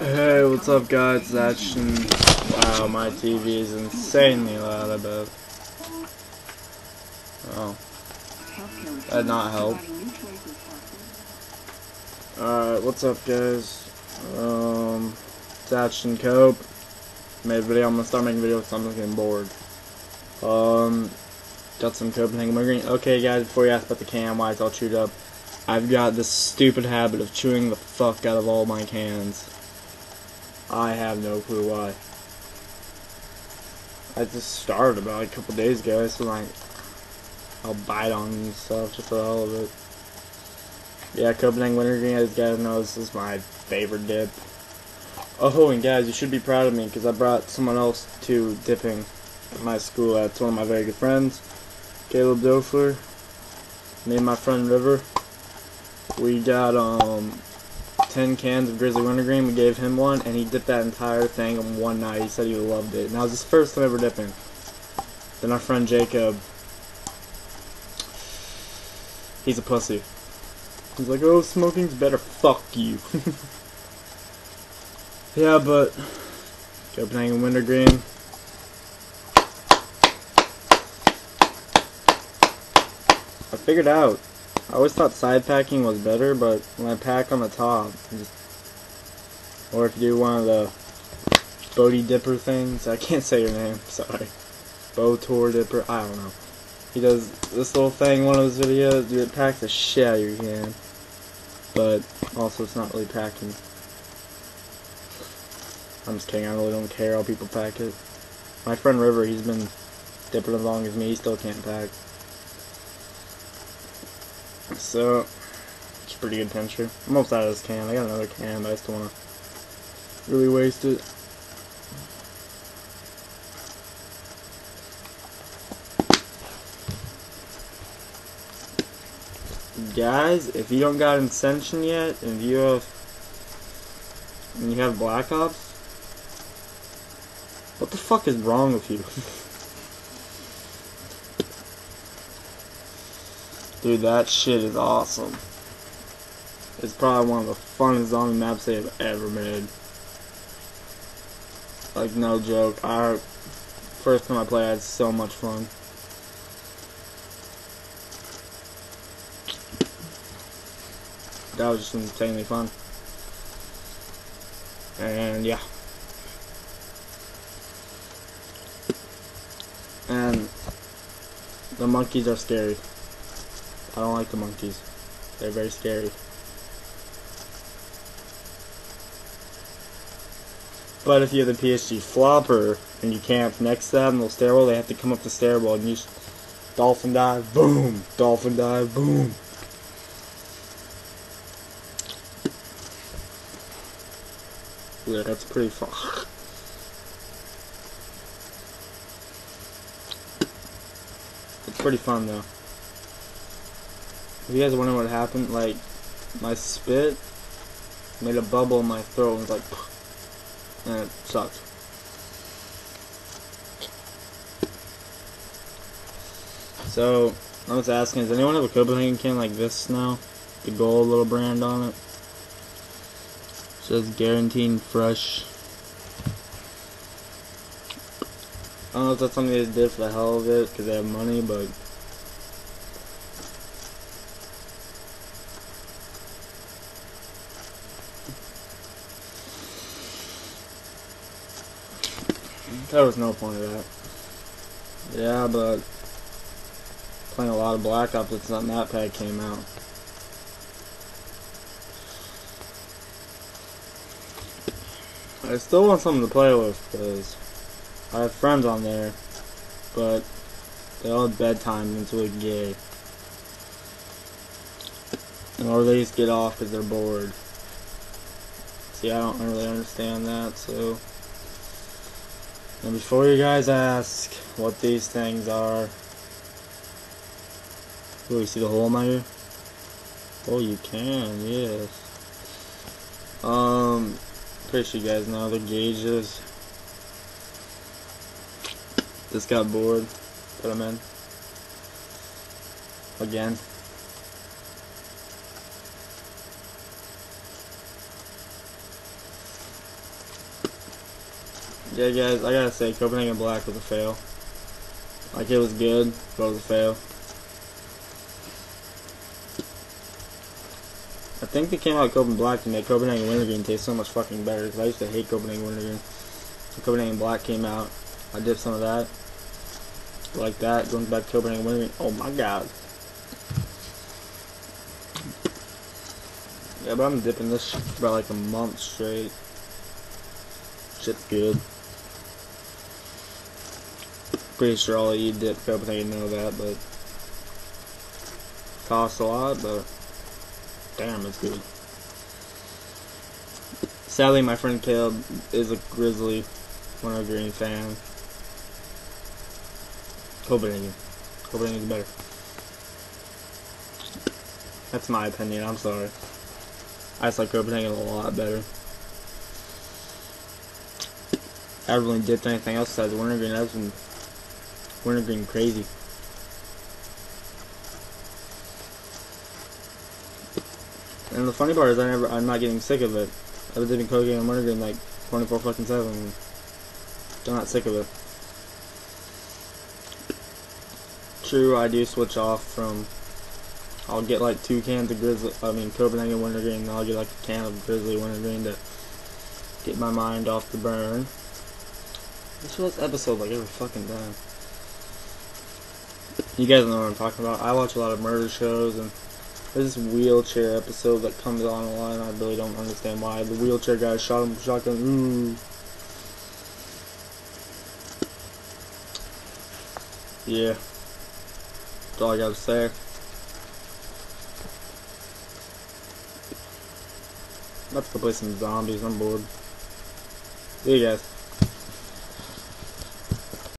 Hey, what's up, guys? It's Atchison. Wow, my TV is insanely loud. I. Oh, that not help. Alright, what's up, guys? Um, it's Atchison Cope. Made a video. I'm gonna start making videos. because I'm getting bored. Um, got some Copenhagen green. Okay, guys. Before you ask about the cam, why it's all chewed up. I've got this stupid habit of chewing the fuck out of all my cans. I have no clue why. I just started about a couple days ago, so like, I'll bite on and stuff just for the hell of it. Yeah, Copenhagen Wintergreen, as you guys know, this is my favorite dip. Oh, and guys, you should be proud of me, because I brought someone else to dipping at my school. That's one of my very good friends, Caleb Dofler. Me and my friend River. We got um 10 cans of Grizzly Wintergreen. We gave him one, and he dipped that entire thing in one night. He said he loved it. That was his first time ever dipping. Then our friend Jacob, he's a pussy. He's like, oh, smoking's better. Fuck you. yeah, but Copenhagen Wintergreen. I figured out I always thought side packing was better, but when I pack on the top, just, or if you do one of the Bodie Dipper things, I can't say your name, sorry. Bow Tour Dipper, I don't know. He does this little thing, one of his videos, dude, it packs the shit out of your can. But also, it's not really packing. I'm just kidding, I really don't care how people pack it. My friend River, he's been dipping as long as me, he still can't pack. So, it's pretty good temperature. I'm almost out of this can. I got another can, but I still want to really waste it. Guys, if you don't got Ascension yet, and you have and you have Black Ops, what the fuck is wrong with you? Dude, that shit is awesome. It's probably one of the funnest zombie maps they have ever made. Like, no joke. I First time I played, I had so much fun. That was just insanely fun. And, yeah. And the monkeys are scary. I don't like the monkeys. They're very scary. But if you have the PhD Flopper and you camp next to them, the stairwell, they have to come up the stairwell and you dolphin dive, boom, dolphin dive, boom. Yeah, that's pretty fun. It's pretty fun though. If you guys wonder what happened, like, my spit made a bubble in my throat and was like, and it sucked. So, I was asking, does anyone have a Copenhagen can like this now? The gold little brand on it. it says guaranteed fresh. I don't know if that's something they did for the hell of it, because they have money, but There was no point of that. Yeah, but playing a lot of Black Ops it's not that pack came out. I still want something to play with because I have friends on there, but they all have bedtime until we gay. Or they just get off because they're bored. See, I don't really understand that, so... And before you guys ask what these things are, oh, you see the hole in my ear? Oh, you can, yes. Um, pretty sure you guys know the gauges. Just got bored. Put them in. Again. Yeah, guys, I gotta say, Copenhagen Black was a fail. Like, it was good, but it was a fail. I think they came out Copenhagen Black to make Copenhagen Wintergreen taste so much fucking better, because I used to hate Copenhagen Wintergreen. When Copenhagen Black came out, I dipped some of that. Like that, going back to Copenhagen Wintergreen. Oh my god. Yeah, but I'm dipping this for like a month straight. Shit's good. Pretty sure all you dip Copenhagen know that, but costs a lot, but damn, it's good. Sadly, my friend Caleb is a Grizzly Wintergreen fan. Copenhagen. Copenhagen's better. That's my opinion, I'm sorry. I just like Copenhagen a lot better. I haven't really dipped anything else besides wintergreen. I've been wintergreen crazy. And the funny part is I never I'm not getting sick of it. I've been Copenhagen wintergreen like 24 fucking 7. I'm not sick of it. True, I do switch off from I'll get like two cans of Grizzly, I mean Copenhagen Wintergreen, and I'll get like a can of Grizzly Wintergreen to get my mind off the burn. This was episode like every fucking time. You guys know what I'm talking about. I watch a lot of murder shows, and there's this wheelchair episode that comes on a lot, and I really don't understand why. The wheelchair guy shot him with shotgun. Ooh. Yeah. That's all I gotta say. Let's go play some zombies. I'm bored. See you guys.